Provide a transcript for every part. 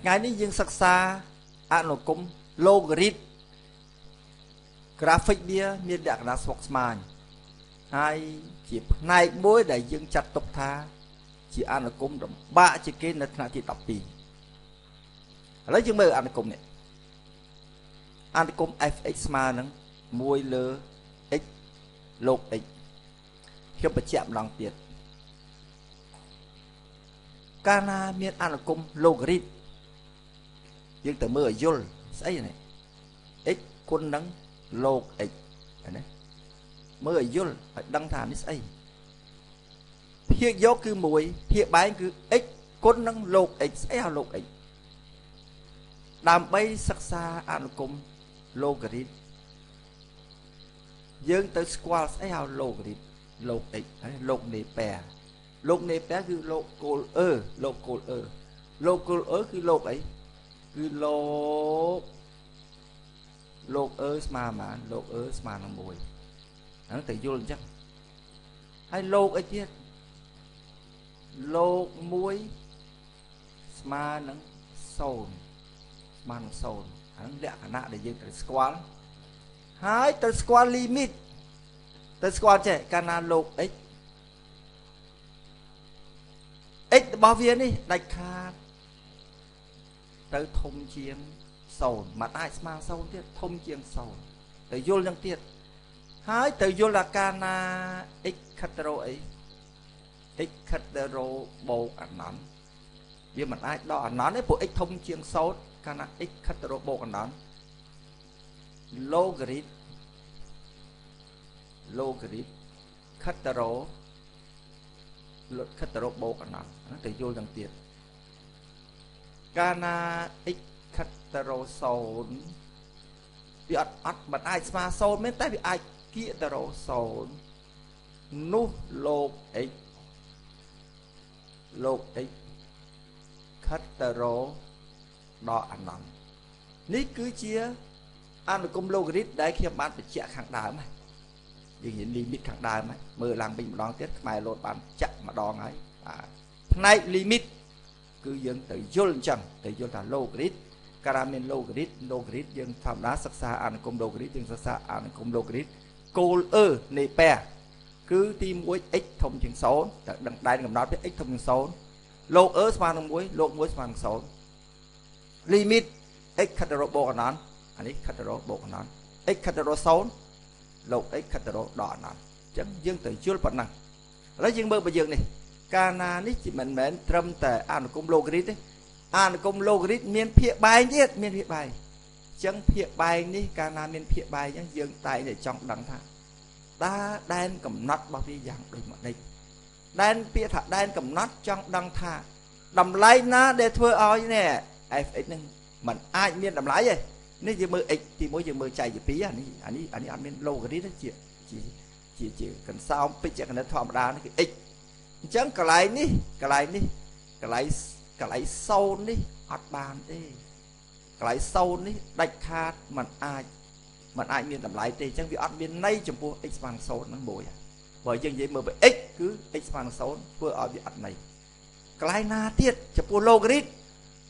ថ្ងៃនេះយើងសិក្សាអនុគម logarit graphic វាមានលក្ខណៈស្មុគស្មាញហើយជាផ្នែកមួយដែលយើងចាត់ទុកថា ជាអនុគមលំបាកជាងគេនៅថ្នាក់ទី12ឥឡូវយើងមើលអនុគមនេះអនុគម fx ស្មើនឹង1លើ x លោក x ខ្ញុំបញ្ជាក់ម្ដងទៀតកាលណាមានអនុគម logarit យើងទៅមើលឲ្យយល់ស្អីនេះ x គុណនឹងលោក x ណាមើលឲ្យយល់ឲ្យដឹងថានេះស្អីភាគយកគឺ1ភាគបែងគឺ x គុណនឹងលោក x ស្អីហៅលោក x ដើម្បីសិក្សាអនុគម logarit យើងទៅស្គាល់ស្អីហៅ logarit លោក x ហើយលោកនេប៉ែលោកនេប៉ែគឺលោកគោលអឺលោកគោលអឺលោកគោលអឺគឺលោកអី គឺលោកលោកអើស្មើប៉ុន្មានលោកអើស្មើនឹង1ហ្នឹងតែយល់អញ្ចឹងហើយលោកអីទៀតលោក1ស្មើនឹង0ស្មើនឹង0ហ្នឹងលក្ខណៈដែលយើងត្រូវស្គាល់ហើយត្រូវស្គាល់ limit ទៅស្គាល់ចេះកាលណាលោក x x របស់វានេះដាច់ខាត ទៅធំជាង0មិនអាចស្មើ0ទៀតធំជាង0ទៅយល់យ៉ាងទៀតហើយទៅយល់អាការណា x ខិតរោអី x ខិតរោបូកអណន្តវាមិនអាចដកអណន្តទេព្រោះ x ធំជាង0កាលណា x ខិតរោបូកអណន្ត logarit logarit ខិតរោខិតរោបូកអណន្តហ្នឹងទៅយល់យ៉ាងទៀត កាលណា x ខិតទៅរ0វាអត់អត់មិនអាចស្មើ0មែនតែវាអាចគៀកទៅរ0នោះលោក x លោក x ខិតទៅរដល់អនន្តនេះគឺជាអនុគមលោករិទ្ធដែលខ្ញុំបានបញ្ជាក់ខាងដើមហើយយើងនិយាយលីមីតខាងដើមហើយមើលឡើងវិញម្ដងទៀតខ្មែរលោតបានចាក់ម្ដងហើយបាទផ្នែកលីមីត គឺយើងទៅយល់អញ្ចឹងទៅយល់ថាលោករិទ្ធកាលមានលោករិទ្ធលោករិទ្ធយើងធម្មតាសិក្សាអនុគមលោករិទ្ធយើងសិក្សាអនុគមលោករិទ្ធគោលអឺនៃប៉ែគឺទី1 x ធំជាង0តែដឹងដែនកំណត់វា x ធំជាង0លោកអឺស្មើនឹង1លោក1ស្មើនឹង0 limit x ខិតរោបូកអណន្តអានេះខិតរោបូកអណន្ត x ខិតរោ0លោក x ខិតរោដល់អណន្តអញ្ចឹងយើងត្រូវយល់ប៉ុណ្ណឹងឥឡូវយើងមើលបើយើងនេះ កាលណានេះមិនមែនត្រឹមតែអនុគមលោករិទ្ធទេអានុគមលោករិទ្ធមានភាកបែងទៀតមានភាកបែងអញ្ចឹងភាកបែងនេះកាលណាមានភាកបែងអញ្ចឹងយើងតែងតែចង់ដឹងថាតើដែនកំណត់របស់វាយ៉ាងដូចម្ដេចដែនពាក្យថាដែនកំណត់ចង់ដឹងថាតម្លៃណាដែលធ្វើឲ្យនេះ fx នឹងมันអាចមានតម្លៃទេនេះយើងមើល x ទី1យើងមើលចែកជា2អានេះអានេះអានេះអត់មាន logarit ទេជាជាជាជាកន្សោមពេជ្រគណិតធម្មតានេះគឺ x អញ្ចឹងកន្លែងនេះកន្លែងនេះកន្លែងកន្លែង0នេះអត់បានទេកន្លែង0នេះដាច់ខាតมันអាចมันអាចមានតម្លៃទេអញ្ចឹងវាអត់មានន័យចំពោះ x ស្មើនឹង0ហ្នឹងមួយបើយើងនិយាយមើលទៅ x គឺ x ស្មើនឹង0ធ្វើឲ្យវាអត់ន័យកន្លែងណាទៀតចំពោះ logarit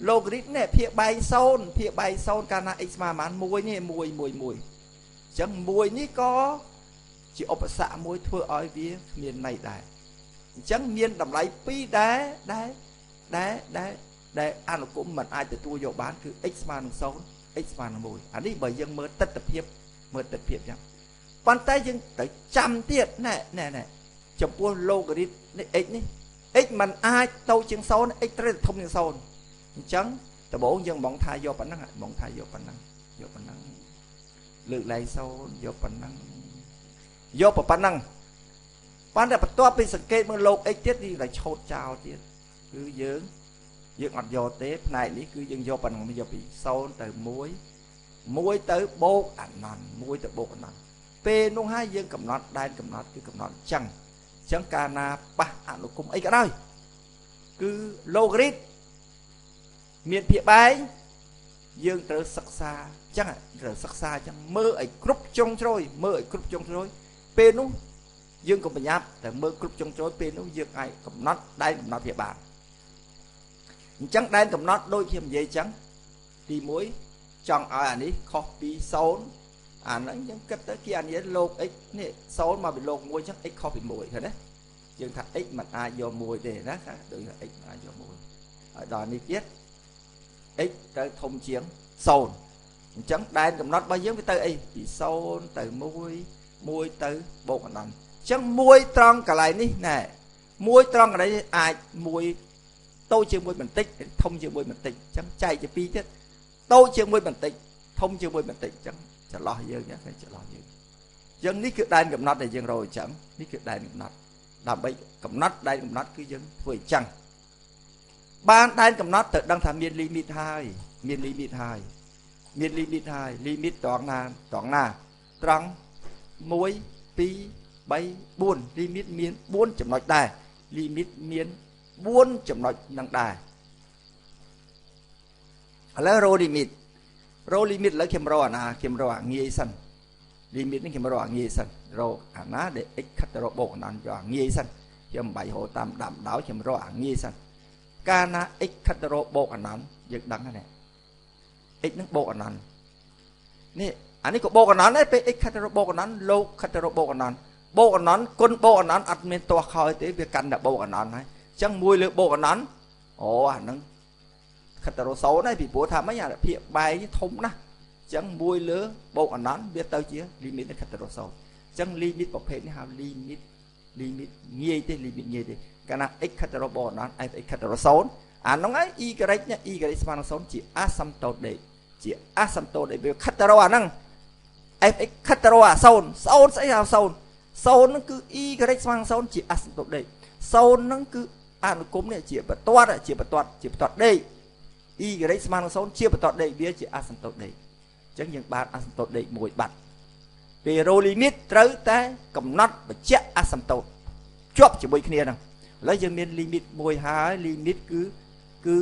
logarit នេះភាគបែង0ភាគបែង0កាលណា x ស្មើប៉ុន្មាន1នេះ1 1 1អញ្ចឹង1នេះក៏ជាឧបសគ្គមួយធ្វើឲ្យវាគ្មានន័យដែរ អញ្ចឹងមានតម្លៃ2ដែរដែរដែលដែលដែលអនុគមមិនអាចទទួលយកបានគឺ x ស្មើនឹង0 x ស្មើនឹង1អានេះបើយើងមើលទស្សនភាពមើលទស្សនភាពចឹងប៉ុន្តែយើងត្រូវចាំទៀតណែណែណែចំពោះ logarit នេះ x នេះ x มันអាចទៅជាង0 x ត្រូវធំជាង0អញ្ចឹងដំបូងយើងបងថាយកប៉ុណ្ណឹងបងថាយកប៉ុណ្ណឹងយកប៉ុណ្ណឹងលើកលែង0យកប៉ុណ្ណឹងយកប៉ុណ្ណឹង ប៉ុន្តែបន្ទាប់ពីសង្កេតមើលលោក x ទៀតនេះតែឆោតចោលទៀតគឺយើងយើងអត់យកទេផ្នែកនេះគឺយើងយកប៉ុណ្ណឹងយកពី0ទៅ1 1ទៅបូកអនន្ត1ទៅបូកអនន្តពេលនោះហើយយើងកំណត់ដែនកំណត់គឺកំណត់ចឹងចឹងកាលណាប៉ះអនុគមអីក៏ដោយគឺ logarit មានភាគបែងយើងត្រូវសិក្សាចឹងត្រូវសិក្សាចឹងមើលឲ្យគ្រប់ចុងជ្រោយមើលឲ្យគ្រប់ចុងជ្រោយពេលនោះ យើងក៏ប្រញាប់តែមើលគ្រប់ចុងជ្រោយពេលនោះយើងអាចកំណត់ដែនកំណត់វាបានអញ្ចឹងដែនកំណត់ដូចខ្ញុំនិយាយអញ្ចឹងទី1ចង់ឲ្យអានេះខុសពី0អាហ្នឹងយើងគិតទៅគេអានេះលោក x នេះ0មកពីលោក1អញ្ចឹង x ខុសពី1ឃើញទេយើងថា x មិនអាចយក1ទេណាដូចថា x មិនអាចយក1ឲ្យដល់នេះទៀត x ទៅធំជាង0អញ្ចឹងដែនកំណត់របស់យើងវាទៅអីពី0ទៅ1 1ទៅបូកអនន្តអញ្ចឹង1ត្រង់កន្លែងនេះណែ1ត្រង់កន្លែងនេះអាច1តូចជាមួយបន្តិចធំជាមួយបន្តិចអញ្ចឹងចែកជា2ទៀតតូចជាមួយបន្តិចធំជាមួយបន្តិចអញ្ចឹងចន្លោះយើងហ្នឹងចន្លោះយើងអញ្ចឹងនេះគឺដែនកំណត់ដែលយើងរកអញ្ចឹងនេះគឺដែនកំណត់ដើម្បីកំណត់ដែនកំណត់គឺយើងធ្វើអញ្ចឹងបានដែនកំណត់ទៅដឹងថាមានលីមីតហើយមានលីមីតហើយមានលីមីតហើយលីមីតត្រង់ណាត្រង់ណាត្រង់1 2 3 4លីមីតមាន4ចំណុចដែរលីមីតមាន4ចំណុចនឹងដែរឥឡូវរោលីមីតរោលីមីតឥឡូវខ្ញុំរកអាណាខ្ញុំរកអាងាយសិនលីមីតនេះខ្ញុំរកអាងាយសិនរកអាណាដែល x ខិតទៅរកបូកអនន្តយកអាងាយសិនខ្ញុំមិនបាច់រកតាមដាំដោយខ្ញុំរកអាងាយសិនកាលណា x ខិតទៅរកបូកអនន្តយើងដឹងហើយ x នឹងបូកអនន្តនេះអានេះក៏បូកអនន្តដែរពេល x ខិតទៅរកបូកអនន្តលោកខិតទៅរកបូកអនន្ត បូកអនន្តគុណបូកអនន្តអត់មានទាស់ខោយទេវាកាន់តែបូកអនន្តហើយអញ្ចឹងមួយលើបូកអនន្តអូអាហ្នឹងខិតទៅរកសូន្យហើយពីព្រោះថាម៉េចអាភាគបែកធំណាស់អញ្ចឹងមួយលើបូកអនន្តវាទៅជាលីមីតនៃខិតទៅរកសូន្យអញ្ចឹងលីមីតប្រភេទនេះហៅលីមីតលីមីតងាយទេលីមីតងាយទេកាលណា x ខិតទៅរកបូកអនន្ត f x ខិតទៅរកសូន្យអាហ្នឹងហើយ y នេះ y ស្មើនឹង0ជាអាសន្តោដេកជាអាសន្តោដេកវាខិតទៅរកអាហ្នឹង fx ខិតទៅរកអា0 0ស្អីហៅ0 0ហ្នឹងគឺ y ស្មើនឹង0ជាអាសន្តោដេក0ហ្នឹងគឺអនុគមនេះជាបទាត់ជាបទាត់ជាបទាត់ដេក y ស្មើនឹង0ជាបទាត់ដេកវាជាអាសន្តោដេកអញ្ចឹងយើងបានអាសន្តោដេកមួយបាត់ពេលរោលីមីតត្រូវតែកំណត់បញ្ជាក់អាសន្តោជាប់ជាមួយគ្នាហ្នឹងឥឡូវយើងមានលីមីតមួយហើយលីមីតគឺគឺ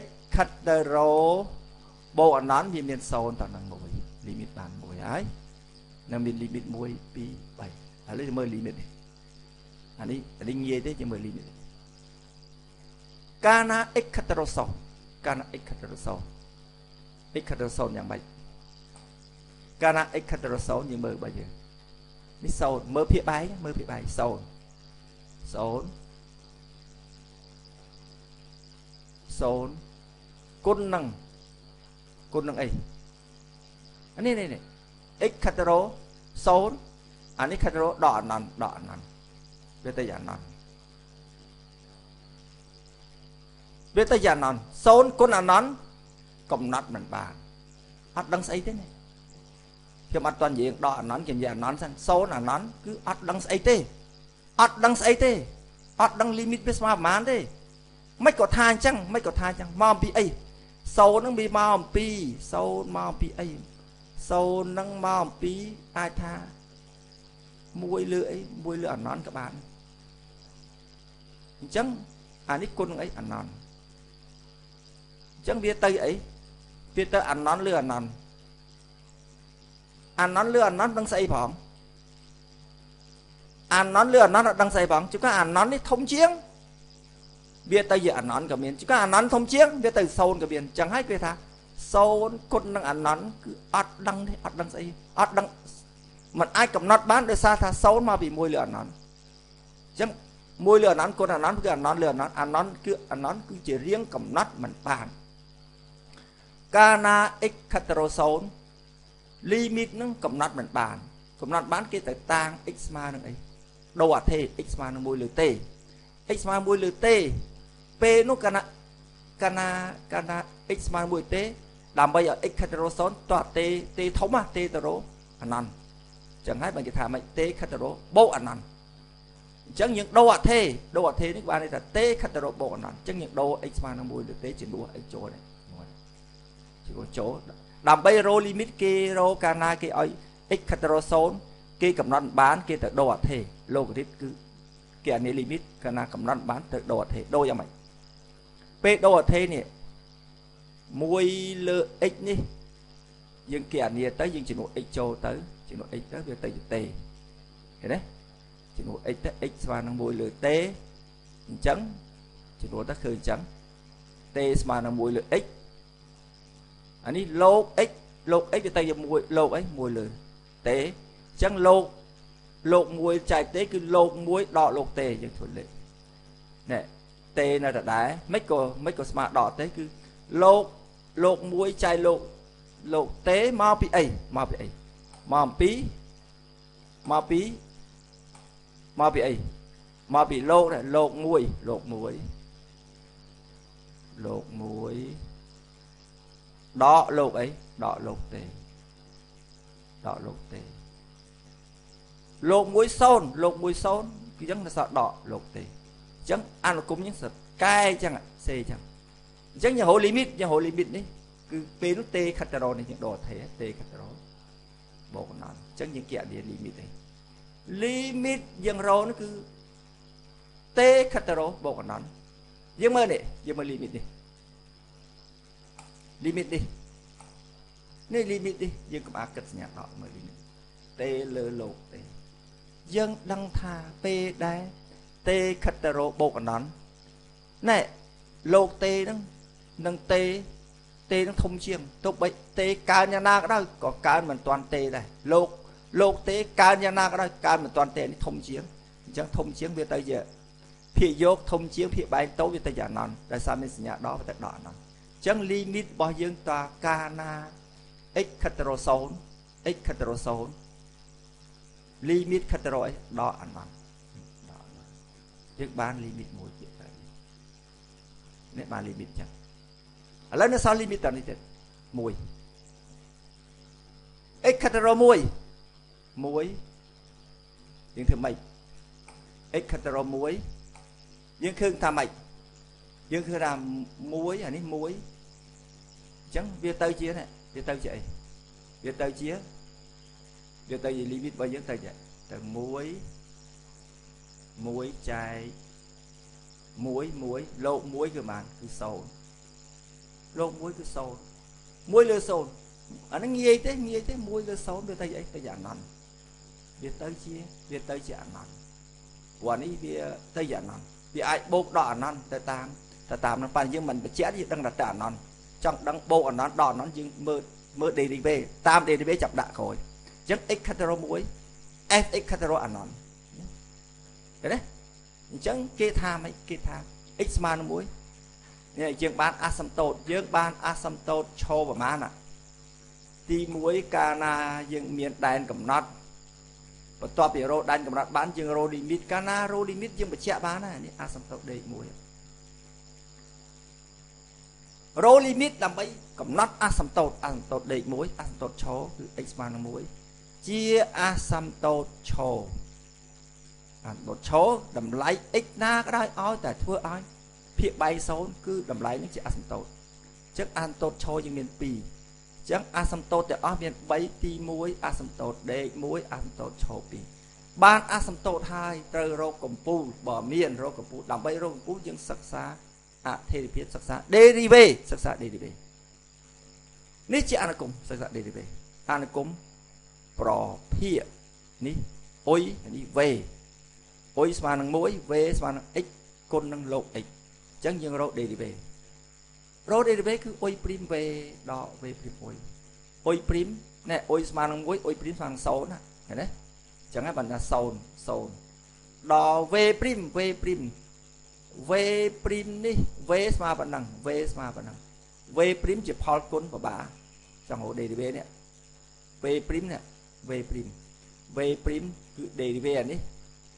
x ខិតទៅរបូកអនន្តវាមាន0តនឹងមួយលីមីតបានមួយហើយនៅមានលីមីត1 2 3 ឥឡូវមើលលីមីតនេះអានេះអានេះងាយទេយើងមើលលីមីតកាលណា x ខិតទៅរ0កាលណា x ខិតទៅរ0 x ខិតទៅ0យ៉ាងម៉េចកាលណា x ខិតទៅរ0យើងមើលបើយើងនេះ0មើលភាគបែកមើលភាគបែក0 0 0គុណនឹងគុណនឹងអីអានេះនេះ x ខិតរោ0 អានេះខិតរោដកអនន្តដកអនន្តវាទៅយ៉ាងអនន្តវាទៅយ៉ាងអនន្ត0គុណអនន្តកំណត់មិនបានអត់ដឹងស្អីទេណាខ្ញុំអត់ទាន់និយាយដកអនន្តខ្ញុំនិយាយអនន្តសិន0អនន្តគឺអត់ដឹងស្អីទេអត់ដឹងស្អីទេអត់ដឹងលីមីតវាស្មើប្រហែលទេមិនក៏ថាអញ្ចឹងមិនក៏ថាអញ្ចឹងមកអំពីអីសូននឹងវាមកអំពីសូនមកអំពីអីសូននឹងមកអំពីអាចថា មួយលើអីមួយលើអនន្តក៏បានអញ្ចឹងអានេះគុណនឹងអីអនន្តអញ្ចឹងវាទៅអីវាទៅអនន្តលើអនន្តអនន្តលើអនន្តដឹងស្អីផងអនន្តលើអនន្តអត់ដឹងស្អីផងជួនកាលអនន្តនេះធំជាងវាទៅជាអនន្តក៏មានក៏អនន្តធំជាងវាទៅសូន្យក៏មានអញ្ចឹងហើយគេថាសូន្យគុណនឹងអនន្តគឺអត់ដឹងទេអត់ដឹងស្អីអត់ដឹង มันអាចកំណត់បានដោយសារថាសូន្យមកពីមួយលើអនន្តអញ្ចឹងមួយលើអនន្តគុណអនន្តគឺអនន្តលើអនន្តអនន្តគឺអនន្តគឺជារៀងកំណត់មិនបានកាលណា x ខិតរ0 limit នឹងកំណត់មិនបាន កំណត់បានគេទៅតាំង x ស្មើនឹងអីដូរអធិ x ស្មើនឹង1លើទេ x ស្មើ1លើទេពេលនោះកាលណាកាលណាកាលណា x ស្មើ1ទេដើម្បីឲ្យ x ខិតទៅរក0តោះទេទេធំទេទៅរកអនន្ត ចឹងហើយបើគេថាមិនទេខិតទៅរកបូកអនន្តអញ្ចឹងយើងដូរអធេដូរអធេនេះបានន័យថាទេខិតទៅរកបូកអនន្តអញ្ចឹងយើងដូរ x ស្មើនឹង1លើទេជំនួស x ចូលនេះជំនួសចូលដើម្បីរកលីមីតគេរកកាលណាគេឲ្យ x ខិតទៅរក0គេកំណត់បានគេទៅដូរអធេឡូគរីតគឺគេអានេះលីមីតកាលណាកំណត់បានទៅដូរអធេដូរយ៉ាងម៉េចពេលដូរអធេនេះ1លើ x នេះយើងគេអានេះទៅយើងជំនួស x ចូលទៅ ជំនួស x ទៅវាទៅជាតេឃើញទេជំនួស x ទៅ x ស្មើនឹង1លើតេអញ្ចឹងជំនួសទៅគឺអញ្ចឹង t ស្មើនឹង1លើ x អានេះលោក x លោក x វាទៅជា1លោកអី1លើតេអញ្ចឹងលោកលោក1ចែកតេគឺលោក1ដកលោកតេយើងធ្វើលេខណែតេនៅដដែលមិនក៏មិនក៏ស្មើដកតេគឺលោកលោក1ចែកលោកលោកតេមកពីអីមកពីអី មកអំពីមកពីមកពីអីមកពីលោកលោក1លោក1លោក1ដកលោកអីដកលោកទេដកលោកទេលោក10លោក10គឺអញ្ចឹងនៅសល់ដកលោកទេអញ្ចឹងអនុគមអញ្ចឹងសកែអញ្ចឹងសេអញ្ចឹងអញ្ចឹងយើងរកលីមីតយើងរកលីមីតនេះគឺពេលនោះទេខិតរនេះយើងដកថេទេខិតរ បូកណនអញ្ចឹងយើងគណនាលីមីតនេះលីមីតយើងរកនោះគឺទេខិតរបូកណនយើងមើលនេះយើងមើលលីមីតនេះលីមីតនេះនេះលីមីតនេះយើងកុំអាគិតសញ្ញាដកមើលលីមីតទេលើលោកទេយើងដឹងថាពេលដែរទេខិតទៅរកបូកអណន់ណែលោកទេហ្នឹងនឹងទេ ទេនឹងធំជាងទោះបីទេកើនយ៉ាងណាក៏ដោយក៏កើនមិនទាន់ទេដែរលោកលោកទេកើនយ៉ាងណាក៏ដោយកើនមិនទាន់ទេនេះធំជាងអញ្ចឹងធំជាងវាទៅជាភាកយកធំជាងភាកបែងតូចវាទៅជាអណន់ដោយសារមានសញ្ញាដកទៅដកអណន់ចឹង limit របស់យើងតើកាលណា x ខិតរ0 x ខិតរ0 limit ខិតរអីដល់អានបានដល់យើងបាន limit មួយទៀតទៅនេះបាន limit ចឹង ឥឡូវនៅសល់ limit តនេះទៀត1 x ខិតរ1 1យើងធ្វើម៉េច x ខិតរ1យើងឃើញថាម៉េចយើងឃើញថា1អានេះ1ចឹងវាទៅជានេះវាទៅជាអីវាទៅជាវាទៅជា limit របស់យើងទៅជាទៅ1 1ចែក1 1លោក1គឺបានគឺ0 លោក1គឺ0 1លើ0អាហ្នឹងងាយទេងាយទេ1លើ0វាទៅជាអីទៅជាអនន្តវាទៅជាវាទៅជាអនន្តព្រោះនេះវាទៅជាអនន្តវាអាចបូកដល់អនន្តទៅតាមទៅតាមនឹងប៉ាយើងមិនបញ្ជាក់យើងដឹងតែអនន្តចង់ដឹងបូកអណន្តដល់អណន្តយើងមើលមើល derivative តាម derivative ចាប់ដាក់ក្រោយអញ្ចឹង x ខិតរ1 f x ខិតរអណន្តឃើញទេអញ្ចឹងគេថាម៉េចគេថា x ស្មើនឹង1 នេះយើងបានអាសន្តោតយើងបានអាសន្តោតឈរប្រមាណទី1កាលណាយើងមានដែនកំណត់បន្ទាប់ពីរោដែនកំណត់បានយើងរោលីមីតកាលណារោលីមីតយើងបញ្ជាក់បានណានេះអាសន្តោតដេក1រោលីមីតដើម្បីកំណត់អាសន្តោតអាសន្តោតលេខ1អាសន្តោតឈរគឺ x ស្មើនឹង1ជាអាសន្តោតឈរអាសន្តោតឈរតម្លៃ x ណាក៏ដោយឲ្យតែធ្វើឲ្យ ភាគបែក0គឺតម្លៃនេះជាអាសន្តោតអញ្ចឹងអាសន្តោតឈរយើងមាន2អញ្ចឹងអាសន្តោតទាំងអស់មាន3ទី1អាសន្តោតដេក1អាសន្តោតឈរ2បានអាសន្តោតហើយត្រូវរកកម្ពូលបើមានរកកម្ពូលដើម្បីរកកម្ពូលយើងសិក្សាអធិរិភាពសិក្សា derivative សិក្សា derivative នេះជាអនុគមសិក្សា derivative អនុគមប្រភាគនេះអុយនេះ v អុយស្មើនឹង1 v ស្មើនឹង x គុណនឹងលោក x អញ្ចឹងយើងរក derivative រក derivative គឺអុយព្រីម v ដល់ v ព្រីមអុយអុយព្រីមណែអុយស្មើនឹង1អុយព្រីមស្មើនឹង0ណាឃើញទេអញ្ចឹងហើយបានថា0 0ដល់ v ព្រីម v ព្រីម v ព្រីមនេះ v ស្មើប៉ុណ្ណឹង v ស្មើប៉ុណ្ណឹង v ព្រីមជាផលគុណបបាចង់ហៅ derivative នេះ v ព្រីមនេះ v ព្រីម v ព្រីមគឺ derivative នេះ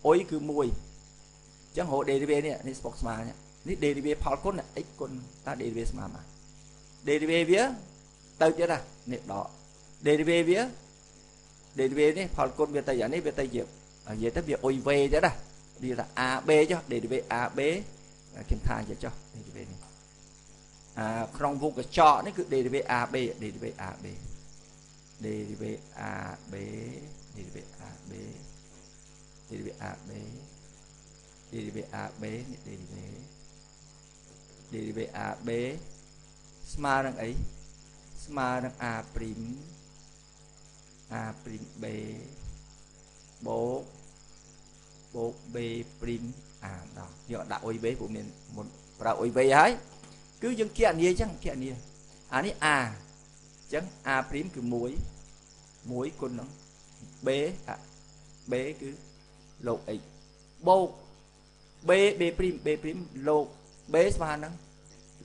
អុយគឺ1អញ្ចឹងហៅ derivative នេះនេះស្ពុកស្មើនេះ នេះ derivative ផលគុណ x គុណតើ derivative ស្មើមក derivative វាទៅទៀតណានេះដក derivative វា derivative នេះផលគុណវាទៅយ៉ាងនេះវាទៅជានិយាយទៅវាអុយ v ទៀតណានិយាយថា AB ចុះ derivative AB ខ្ញុំថាចេះចុះ derivative នេះអាក្នុងវងកញ្ចក់នេះគឺ derivative AB derivative AB derivative AB derivative AB derivative AB derivative AB នេះ derivative derivative AB ស្មើនឹងអីស្មើនឹង A' A' B បូកបូក b ព្រីមអាដល់យកដាក់អុយ v ព្រោះមានមុនប្រើអុយ v ហើយគឺយើងគណនាអញ្ចឹងគណនាអានេះ a អញ្ចឹង a' គឺ1 1គុណនឹង b b គឺលោក x បូក b b' b' លោក b ស្មើនឹង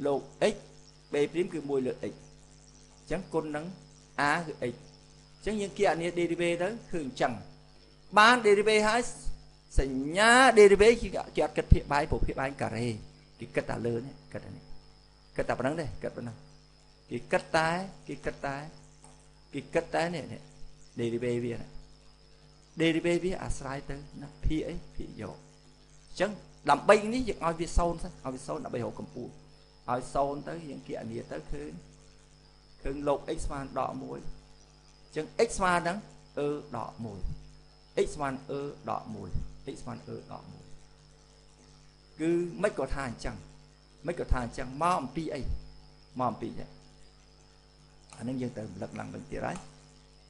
លោក x b' គឺ1លើ x អញ្ចឹងគុណនឹង a គឺ x អញ្ចឹងយើងគណនា derivative ទៅគឺអញ្ចឹងបាន derivative ហើយសញ្ញា derivative គេគេអត់គិតភាគបាយព្រោះភាគបាយការ៉េគេគិតតែលើនេះគិតតែនេះគិតតែប៉ុណ្្នឹងទេគិតប៉ុណ្្នឹងគេគិតតែគេគិតតែគេគិតតែនេះ derivative វា derivative វាអាស្រ័យទៅណាភាគអីភាគយកអញ្ចឹង ដើម្បីនេះយើងឲ្យវាសូន្យទៅឲ្យវាសូន្យដើម្បីរកកម្ពស់ឲ្យសូន្យទៅយើងគណនាទៅឃើញឃើញលោក x ស្មើដក1អញ្ចឹង x ស្មើនឹងអឺដក1 x ស្មើអឺដក1 x ស្មើអឺដក1គឺមិនក៏ថាអញ្ចឹងមិនក៏ថាអញ្ចឹងមកអំពីអីមកអំពីអញ្ចឹងអានឹងយើងទៅរំលឹកឡើងវិញទៀតហើយ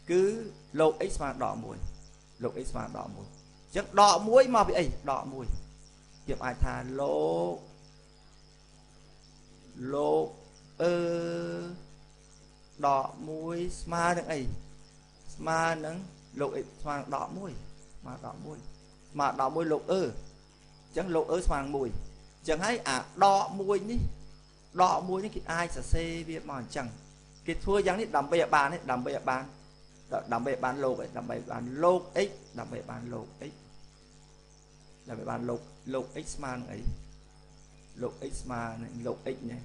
គឺលោក x ស្មើដក1លោក x ស្មើដក1អញ្ចឹងដក1មកពីអីដក1 យើងអាចថាលោកលោកអឺដក1ស្មើនឹងអីស្មើនឹងលោក x ស្មើដក1ស្មើដក1ស្មើដក1លោកអឺអញ្ចឹងលោកអឺស្មើនឹង1អញ្ចឹងហើយអាដក1នេះដក1នេះគេអាចសរសេរវាមកអញ្ចឹងគេធ្វើយ៉ាងនេះដើម្បីឲ្យបាននេះដើម្បីឲ្យបានដើម្បីឲ្យបានលោកដើម្បីបានលោក x ដើម្បីបានលោក x ដើម្បីបានលោកលោក x ស្មើនឹងអីលោក x ស្មើនឹងលោក x នេះ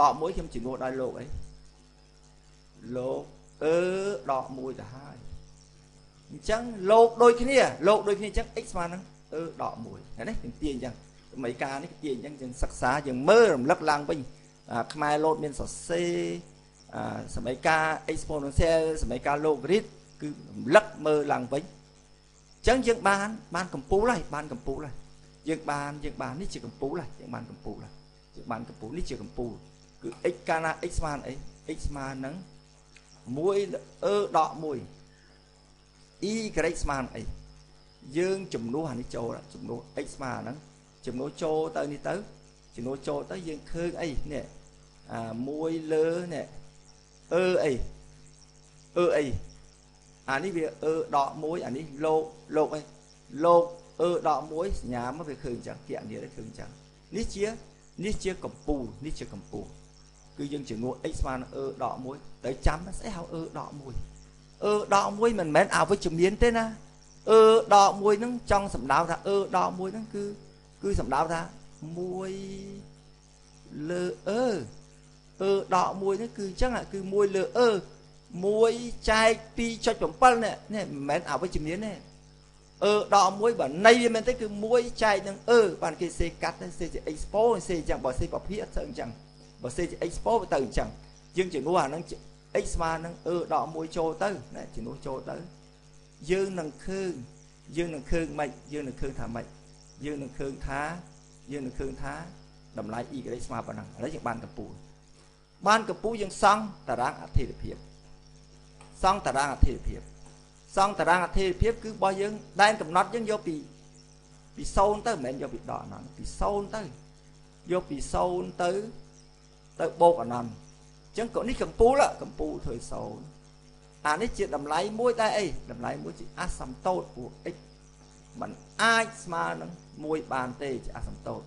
ដកមួយខ្ញុំជំនួសដោយលោកអីលោកអឺដកមួយទៅហើយអញ្ចឹងលោកដូចគ្នាលោកដូចគ្នាអញ្ចឹង x ស្មើនឹងអឺដកមួយហ្នឹងនេះយើងទាញអញ្ចឹងសម័យកាលនេះទាញអញ្ចឹងយើងសិក្សាយើងមើលរំលឹកឡើងវិញខ្មែរលោតមានសរសេរសម័យកាល exponential សម័យកាល logarit គឺរំលឹកមើលឡើងវិញអញ្ចឹងយើងបានបានកម្ពូលហើយបានកម្ពូលហើយយើងបានយើងបាននេះជាកម្ពូលហើយយើងបានកម្ពូលហើយយើងបានកម្ពូលនេះជាកម្ពូលគឺ x កាលណា x ស្មើអី x ស្មើនឹង1អឺដក1 y ស្មើនឹងអីយើងចំនួនអានេះចូលចំនួន x ស្មើហ្នឹងចំនួនចូលទៅនេះទៅចំនួនចូលទៅយើងឃើញអីនេះអា1លើនេះអឺអីអឺអី អានេះវាអឺដក1អានេះលោកលោកអីលោកអឺដក1សញ្ញាមកវាឃើញអញ្ចឹងគណនាឃើញអញ្ចឹងនេះជានេះជាកម្ពូលនេះជាកម្ពូលគឺយើងជាងួរ x ស្មើនឹងអឺដក1ទៅចាំស្អីហៅអឺដក1អឺដក1មិនមែនអវិជ្ជមានទេណាអឺដក1ហ្នឹងចង់សម្ដៅថាអឺដក1ហ្នឹងគឺគឺសម្ដៅថា1លើអឺអឺដក1នេះគឺអញ្ចឹងគឺ1លើអឺ 1ចែក2.7នេះនេះមិនមែនអវិជ្ជមានទេអឺដក1បើន័យវាមែនទេគឺ1ចែកនឹងអឺបានគេសេកាត់ទៅសេជា expo សេអញ្ចឹងបើសេប្រភេទអត់ទៅអញ្ចឹងបើសេជា expo ទៅអញ្ចឹងយើងជំនួសអានឹង x ស្មើនឹងអឺដក1ចូលទៅណាជំនួសចូលទៅយើងនឹងឃើញយើងនឹងឃើញមិនយើងនឹងឃើញថាម៉េចយើងនឹងឃើញថាយើងនឹងឃើញថាតម្លៃ y ស្មើប៉ុណ្ណឹងឥឡូវយើងបានកម្ពូលបានកម្ពូលយើងសង់តារាងអធិភាព សង់តារាងអធិភាពសង់តារាងអធិភាពគឺរបស់យើងដែនកំណត់យើងយកពីពី0ទៅមិនមែនយកពីដកអនន្តពី0ទៅយកពី0ទៅទៅបូកអនន្តអញ្ចឹងក៏នេះកម្ពូលកម្ពូលធ្វើ0អានេះជាតម្លៃមួយតែអីតម្លៃមួយជាអសន្តោតពួក x มันអាចស្មើនឹង1បានទេជាអសន្តោត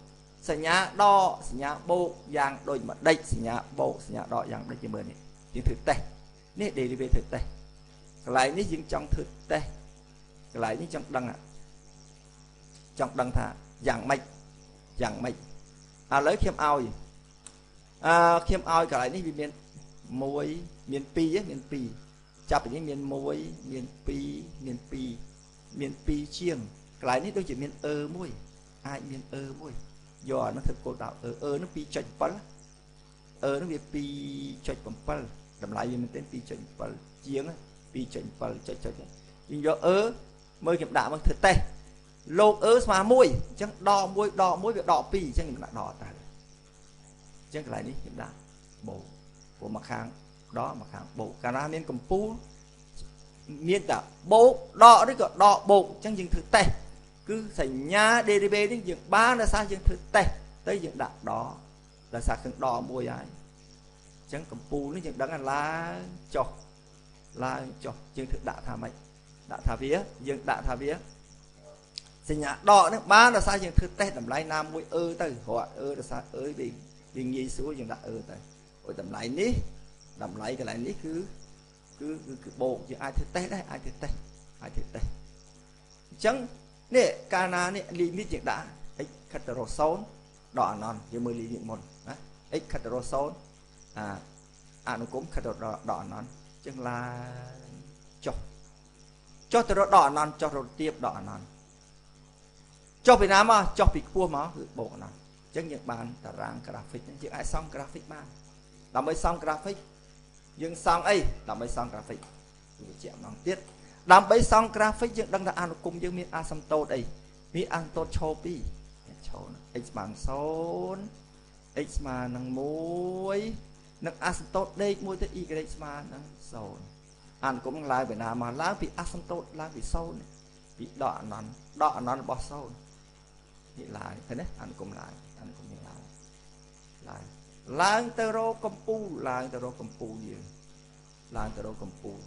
សញ្ញាដកសញ្ញាបូកយ៉ាងដូចម្ដេចសញ្ញាបូកសញ្ញាដកយ៉ាងដូចជាមើលនេះយើងធ្វើតេស្ត នេះ derivative ធ្វើតេស្តកន្លែងនេះយើងចង់ធ្វើតេស្តកន្លែងនេះចង់ដឹងចង់ដឹងថាយ៉ាងម៉េចយ៉ាងម៉េចឥឡូវខ្ញុំឲ្យអឺខ្ញុំឲ្យកន្លែងនេះវាមាន1មាន2មាន2ចាប់ពីនេះមាន1មាន2មាន2មាន2ជាងកន្លែងនេះដូចជាមានអឺមួយអាចមានអឺមួយយកអានោះធ្វើគោលដៅអឺអឺនោះ2.7អឺនោះវា2.7 តម្លៃវាមែនទែន2.7ជាង2.7ចុចចុចយើងយកអឺមើលខ្ញុំដាក់មកធ្វើតេស្តលោកអឺស្មើ1អញ្ចឹងដក1ដក1វាដក2អញ្ចឹងខ្ញុំដាក់ដកទៅអញ្ចឹងកន្លែងនេះខ្ញុំដាក់បូកព្រោះមកខាងដកមកខាងបូកកាលណាមានកម្ពូលមានតែបូកដកឬក៏ដកបូកអញ្ចឹងយើងធ្វើតេស្តគឺសញ្ញា derivative នេះយើងបានដោយសារយើងធ្វើតេស្តទៅយើងដាក់ដកដោយសារគ្រឿងដកមួយហើយអញ្ចឹងកម្ពូលនេះយើងដឹងថាឡើងចុះឡើងចុះយើងធ្វើដាក់ថាម៉េចដាក់ថាវាយើងដាក់ថាវាសញ្ញាដកនេះបានដោយសារយើងធ្វើតេស្តតម្លៃណាមួយអឺទៅគ្រាន់អឺដោយសារអើយវាវាងាយស្រួលយើងដាក់អឺទៅអូតម្លៃនេះតម្លៃកន្លែងនេះគឺគឺគឺបូកយើងអាចធ្វើតេស្តដែរអាចធ្វើតេស្តអាចធ្វើតេស្តអញ្ចឹងនេះកាលណានេះ limit យើងដាក់ x ខិតទៅរក0ដល់អណន្តយើងមើល limit មុនណា x ខិតទៅរក0 អាអនុគមខិតទៅដល់អណន្តអញ្ចឹងឡើងចុះចុះទៅរកដល់អណន្តចុះរកទៀបដល់អណន្តចុះពីណាមកចុះពីខ្ពស់មកគឺបូកអណន្តអញ្ចឹងយើងបានតារាង graphic យើងអាចសង់ graphic បានដើម្បីសង់ graphic យើងសង់អីដើម្បីសង់ graphic វាជាម្ដងទៀតដើម្បីសង់ graphic យើងដឹងថាអនុគមយើងមានអាសន្តោតអីមានអាសន្តោតឈោ2ឈោ x ស្មើនឹង0 x ស្មើនឹង1 និងអាសន្តោតដេកមួយទៅ y ស្មើនឹង0អនុគមឡើងពីណាមកឡើងពីអាសន្តោតឡើងពី0ពីដកអនន្តដកអនន្តរបស់0នេះឡើងឃើញទេអនុគមឡើងអនុគមនេះឡើងឡើងឡើងទៅរកកម្ពូលឡើងទៅរកកម្ពូលយើងឡើងទៅរកកម្ពូល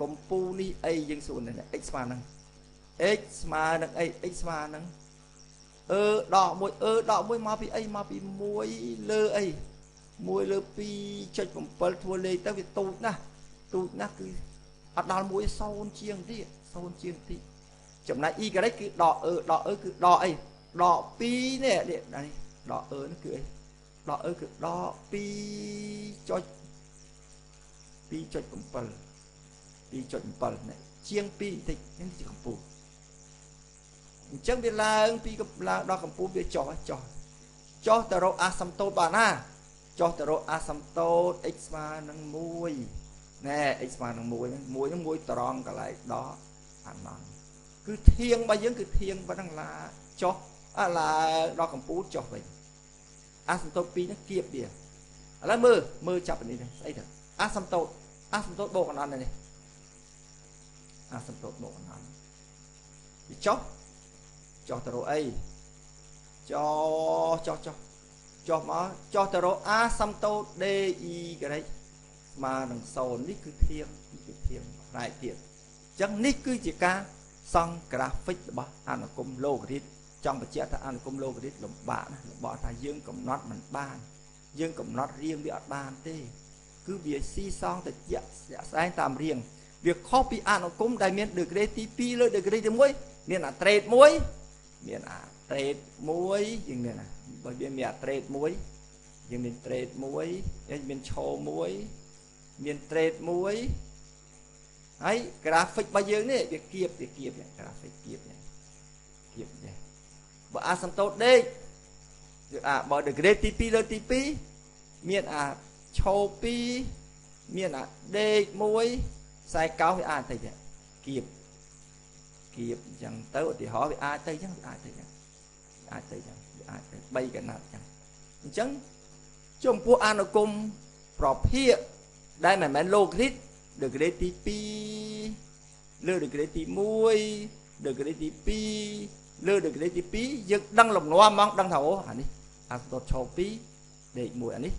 កម្ពូលនេះអីយើងសួរនេះ x ស្មើនឹង x ស្មើនឹងអី x ស្មើនឹងអឺដកមួយអឺដកមួយមកពីអីមកពី1លើអី 1លើ2.7ធ្វើលេខទៅវាទូចណាស់ទូចណាស់គឺអត់ដល់1 0ជាងទៀត0ជាងទៀតចំណែក y គឺដកអឺដកអឺគឺដកអីដក2នេះនេះដកអឺនេះគឺអីដកអឺគឺដក2.2.7 2.7នេះជាង2បន្តិចនេះជាកម្ពស់អញ្ចឹងវាឡើងពីឡើងដល់កម្ពស់វាចុះចុះចុះទៅរកអាសំតូតបានណា ចុះទៅរកអាសំតូត x ស្មើនឹង1ណែ x ស្មើនឹង1ហ្នឹង1ហ្នឹង1ត្រង់កន្លែងដកអាណន់គឺធៀងរបស់យើងគឺធៀងប៉ុណ្ណឹងឡាចុះអាឡាដល់កម្ពស់ចុះវិញអាសំតូត2ហ្នឹងគៀបវាឥឡូវមើលមើលចាប់នេះស្អីទៅអាសំតូតអាសំតូតបូកអាណន់នេះអាសំតូតបូកអាណន់វាចុះចុះទៅរកអីចុះចុះចុះ ចុះមកចុះទៅរកអាសំតូត DI ក្រិចស្មើនឹង0នេះគឺធៀងនេះគឺធៀងផ្នែកទៀតអញ្ចឹងនេះគឺជាការសង់ graphic របស់អនុគមឡូហ្គារីតចង់បញ្ជាក់ថាអនុគមឡូហ្គារីតលំបាកណាលំបាកថាយើងកំណត់មិនបាន យើងកំណត់រៀងវាអត់បានទេ គឺវាស៊ីសងទៅជាក់ស្ដែងតាមរៀងវាខុសពីអនុគមដែលមាន degree ទី2លើ degree ទី1មានអា trade 1មានអា trade មួយយើងមានបើយើងមានអា trade មួយយើងមាន trade មួយយើងមានឈោមួយមាន trade មួយហើយ graphic របស់យើងនេះវាគៀបវាគៀប graphic គៀបនេះគៀបនេះបើអាសន្តោតដេកអាបើ degree ទី2លើទី2មានអាឈោ2មានអាដេកមួយខ្សែកោសវាអាចទៅគៀបគៀបអញ្ចឹងទៅឧទាហរណ៍វាអាចទៅអញ្ចឹងវាអាចទៅអញ្ចឹង អាចទៅអញ្ចឹងវាអាចទៅ3កណាត់អញ្ចឹងអញ្ចឹងចំពោះអនុគមប្រភាកដែលមិនមែនលោករីត degree ទី2លើ degree ទី1 degree ទី2លើ degree ទី2យើងដឹងលំនាំហ្មងដឹងថាអូអានេះអាសតតឈោ2ដេក1អានេះ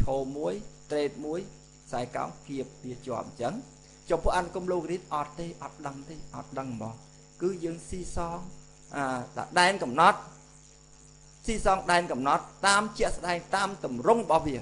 ឈោ1 trade 1ខ្សែកោងគៀបវាជាប់អញ្ចឹងចំពោះអនុគមលោករីតអត់ទេអត់ដឹងទេអត់ដឹងហ្មងគឺយើងស៊ីសងអា ដែនកំណត់ស៊ីសងដែនកំណត់តាមជាក់ស្ដែងតាមតម្រង់របស់វា